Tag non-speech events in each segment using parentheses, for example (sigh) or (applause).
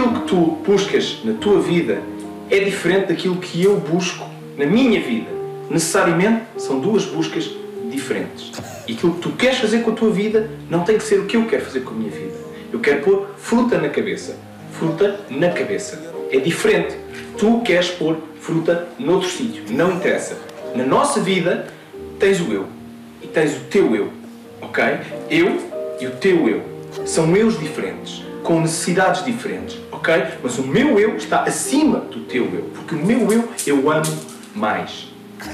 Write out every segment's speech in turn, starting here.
aquilo que tu buscas na tua vida é diferente daquilo que eu busco na minha vida. Necessariamente são duas buscas diferentes. E aquilo que tu queres fazer com a tua vida não tem que ser o que eu quero fazer com a minha vida. Eu quero pôr fruta na cabeça. Fruta na cabeça. É diferente. Tu queres pôr fruta noutro sítio. Não interessa. Na nossa vida tens o eu e tens o teu eu. Ok? Eu e o teu eu. São eus diferentes, com necessidades diferentes. Mas o meu eu está acima do teu eu. Porque o meu eu eu amo mais.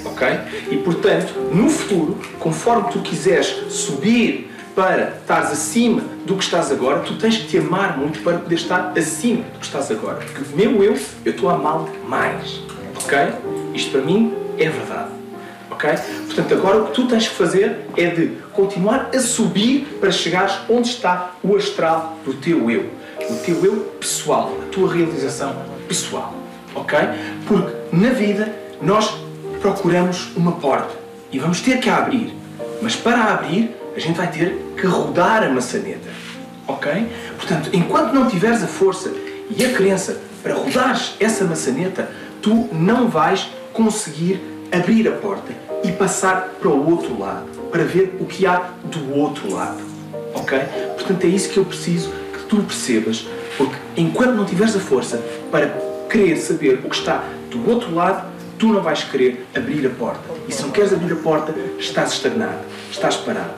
Ok? E portanto, no futuro, conforme tu quiseres subir para estares acima do que estás agora, tu tens que te amar muito para poder estar acima do que estás agora. Porque o meu eu, eu estou a amá-lo mais. Ok? Isto para mim é verdade. Ok? Portanto, agora o que tu tens que fazer é de continuar a subir para chegares onde está o astral do teu eu. O teu eu pessoal, a tua realização pessoal. Ok? Porque na vida nós procuramos uma porta e vamos ter que a abrir. Mas para abrir, a gente vai ter que rodar a maçaneta. Ok? Portanto, enquanto não tiveres a força e a crença para rodares essa maçaneta, tu não vais conseguir abrir a porta e passar para o outro lado, para ver o que há do outro lado. Ok? Portanto, é isso que eu preciso tu percebas, porque enquanto não tiveres a força para querer saber o que está do outro lado, tu não vais querer abrir a porta. E se não queres abrir a porta, estás estagnado, estás parado.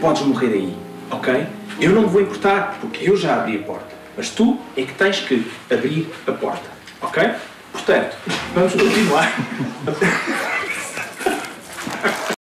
Podes morrer aí, ok? Eu não me vou importar, porque eu já abri a porta. Mas tu é que tens que abrir a porta, ok? Portanto, vamos continuar. (laughs)